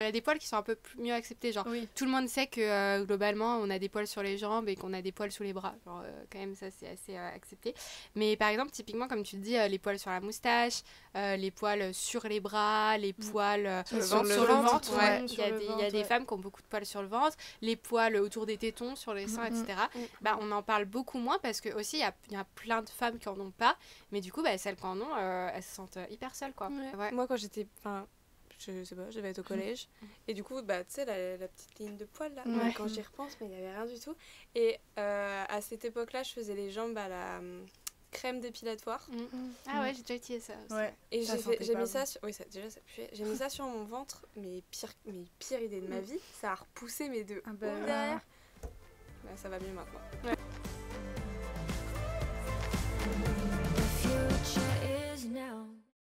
Il y a des poils qui sont un peu plus mieux acceptés. Genre, Oui. tout le monde sait que euh, globalement, on a des poils sur les jambes et qu'on a des poils sous les bras. Genre, euh, quand même, ça, c'est assez euh, accepté. Mais par exemple, typiquement, comme tu le dis, euh, les poils sur la moustache, euh, les poils sur les bras, les poils euh, Sur le ventre, sur le ventre. ouais. Il y sur a le des, il y a ventre, des ouais. femmes qui ont beaucoup de poils sur le ventre, les poils autour des tétons, sur les seins, Mhm, etc. mhm. Bah, on en parle beaucoup moins parce que aussi, il y a, y a plein de femmes qui en ont pas. Mais du coup, bah, celles qui en ont, euh, elles se sentent hyper seules, quoi. Ouais. Ouais. Moi, quand j'étais. Je sais pas, je devais être au collège. Et du coup, bah, tu sais, la, la petite ligne de poils là. Ouais. Quand j'y repense, mais il n'y avait rien du tout. Et euh, à cette époque-là, je faisais les jambes à la hum, crème dépilatoire. Mm. Ah ouais, j'ai déjà utilisé ça. aussi. Ouais. Et j'ai mis bon. ça sur. Oui, ça, déjà, ça puait. J'ai mis ça sur mon ventre, mais pire, mais pire idée de ma vie. Ça a repoussé mes deux Ah bah. derrière. Bah, ça va mieux maintenant. The